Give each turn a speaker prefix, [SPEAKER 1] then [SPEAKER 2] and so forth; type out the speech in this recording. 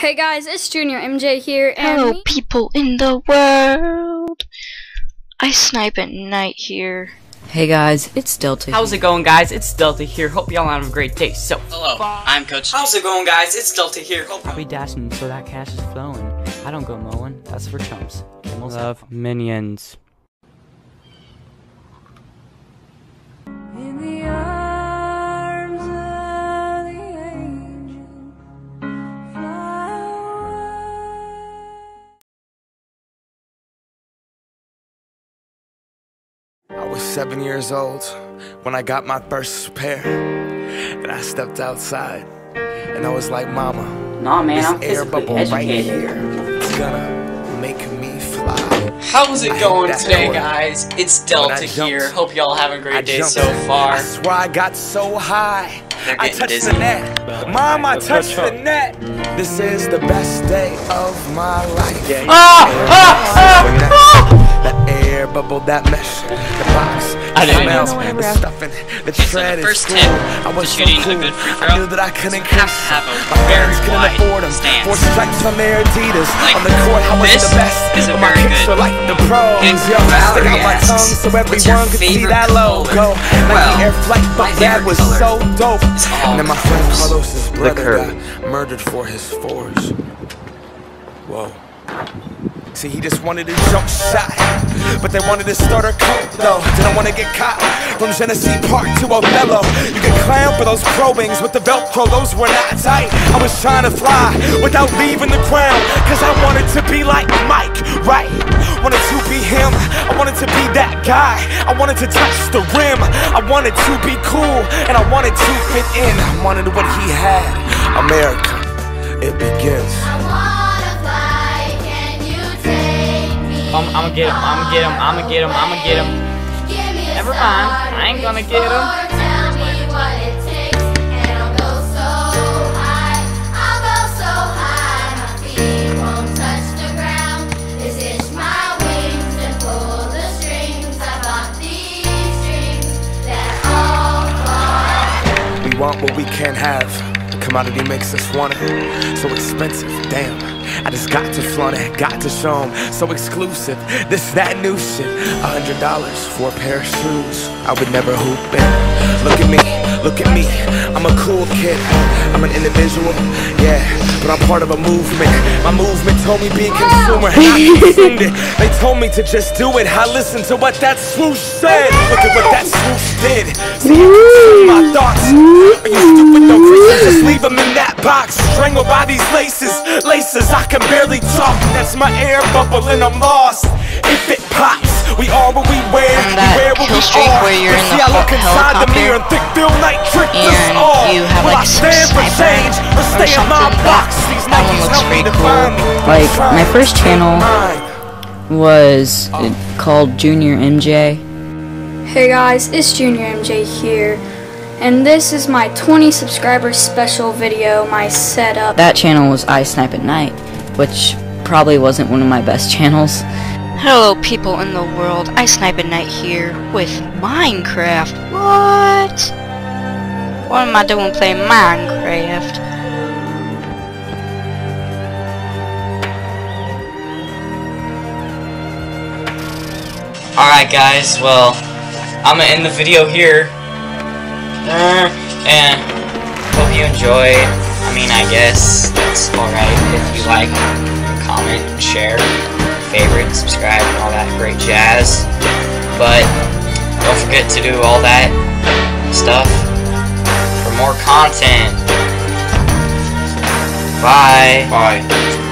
[SPEAKER 1] Hey guys, it's Junior MJ here, and
[SPEAKER 2] Hello, people in the world. I snipe at night here.
[SPEAKER 3] Hey guys, it's Delta.
[SPEAKER 4] How's it going, guys? It's Delta here. Hope y'all have a great day. So,
[SPEAKER 5] Hello, I'm Coach.
[SPEAKER 6] How's it going, guys? It's Delta here. Hope
[SPEAKER 4] I'll be dashing so that cash is flowing. I don't go mowing. That's for chumps. I love minions.
[SPEAKER 7] Was seven years old when I got my first pair. And I stepped outside and I was like, Mama,
[SPEAKER 4] Nah, man,
[SPEAKER 7] this
[SPEAKER 4] I'm
[SPEAKER 7] air
[SPEAKER 4] physically
[SPEAKER 7] bubble right
[SPEAKER 4] educated.
[SPEAKER 7] here is gonna make me fly.
[SPEAKER 6] How's it
[SPEAKER 7] I
[SPEAKER 6] going today,
[SPEAKER 7] door.
[SPEAKER 6] guys? It's Delta
[SPEAKER 7] jumped,
[SPEAKER 6] here. Hope y'all have a great day
[SPEAKER 7] jumped.
[SPEAKER 6] so far.
[SPEAKER 7] I swear I got so high. I
[SPEAKER 5] getting
[SPEAKER 7] touched
[SPEAKER 5] dizzy.
[SPEAKER 7] the net. Mom, I touched the net. This is the best day of my life. Ah! Ah! Ah! That air bubble, that mesh, the box,
[SPEAKER 6] I
[SPEAKER 7] the
[SPEAKER 6] didn't
[SPEAKER 7] smell,
[SPEAKER 6] know.
[SPEAKER 7] the stuffing, the
[SPEAKER 5] Okay, so
[SPEAKER 7] tread
[SPEAKER 5] the
[SPEAKER 7] is
[SPEAKER 5] first
[SPEAKER 7] cool.
[SPEAKER 5] tip
[SPEAKER 7] I was
[SPEAKER 5] to
[SPEAKER 7] so
[SPEAKER 5] shooting a
[SPEAKER 7] cool.
[SPEAKER 5] good free
[SPEAKER 7] I knew that I couldn't
[SPEAKER 5] have
[SPEAKER 7] curse.
[SPEAKER 5] to
[SPEAKER 7] My
[SPEAKER 5] very
[SPEAKER 7] parents couldn't afford them.
[SPEAKER 5] stance.
[SPEAKER 7] Four stripes on their Adidas.
[SPEAKER 5] Like,
[SPEAKER 7] on the court, I was
[SPEAKER 5] this
[SPEAKER 7] the best.
[SPEAKER 5] is
[SPEAKER 7] but my
[SPEAKER 5] very
[SPEAKER 7] kicks were like the pros.
[SPEAKER 5] kick.
[SPEAKER 7] Yo, I stick out my tongue so everyone could see that
[SPEAKER 5] color?"
[SPEAKER 7] logo. Like
[SPEAKER 5] Well,
[SPEAKER 7] the air flight, but
[SPEAKER 5] my
[SPEAKER 7] that was so dope. And then my friend
[SPEAKER 5] colors.
[SPEAKER 7] Carlos's brother got murdered for his forge. Whoa. See, he just wanted a jump shot, but they wanted to start a cult though. Didn't want to get caught from Genesee Park to Othello. You can clam for those probings with the Velcro, those were not tight. I was trying to fly without leaving the ground, cause I wanted to be like Mike, right? Wanted to be him, I wanted to be that guy. I wanted to touch the rim, I wanted to be cool, and I wanted to fit in. I wanted what he had. America, it begins.
[SPEAKER 4] I'm, I'm gonna get him. I'm gonna get him. I'm gonna get him. I'm gonna get him. Never mind. I ain't gonna get him.
[SPEAKER 7] We want what we can't have. The commodity makes us want it. So expensive, damn. I just got to flaunt it, got to show 'em. So exclusive, this, that new shit. A hundred dollars for a pair of shoes. I would never hoop in. Look at me, look at me. I'm a cool kid. I'm an individual, yeah. But I'm part of a movement. My movement told me be a consumer. I consumed it. They told me to just do it. I listened to what that swoosh said. Look at what that swoosh did. See, my thoughts. Are you stupid? No Christians, just leave them in that box. Strangled by these laces, laces. I can barely talk. That's my air bubble, and I'm lost. If it pops, we are what we wear.
[SPEAKER 2] And
[SPEAKER 7] we
[SPEAKER 2] that
[SPEAKER 7] wear what
[SPEAKER 2] kill
[SPEAKER 7] we
[SPEAKER 2] streak
[SPEAKER 7] are.
[SPEAKER 2] where you're in
[SPEAKER 7] see,
[SPEAKER 2] the
[SPEAKER 7] I look inside the mirror and think Phil Knight tricked us all.
[SPEAKER 2] you have,
[SPEAKER 7] Will
[SPEAKER 2] like,
[SPEAKER 7] I stand for
[SPEAKER 2] sniper
[SPEAKER 7] change or
[SPEAKER 2] or
[SPEAKER 7] stay in my box?
[SPEAKER 2] That-
[SPEAKER 7] These
[SPEAKER 2] that one
[SPEAKER 7] Nikes
[SPEAKER 2] looks
[SPEAKER 7] help me
[SPEAKER 2] pretty
[SPEAKER 7] define
[SPEAKER 2] cool.
[SPEAKER 7] me.
[SPEAKER 3] Like, my first channel- was uh, called Junior MJ.
[SPEAKER 1] Hey guys, it's Junior MJ here, and this is my 20 subscriber special video, my setup.
[SPEAKER 3] That channel was I Snipe at Night, which probably wasn't one of my best channels.
[SPEAKER 2] Hello, people in the world. I snipe at night here with Minecraft. What? What am I doing playing Minecraft?
[SPEAKER 5] Alright, guys, well, I'm gonna end the video here. Uh, and hope you enjoy. I mean, I guess that's alright if you like, comment, share, favorite, subscribe, and all that great jazz. But don't forget to do all that stuff for more content. Bye. Bye.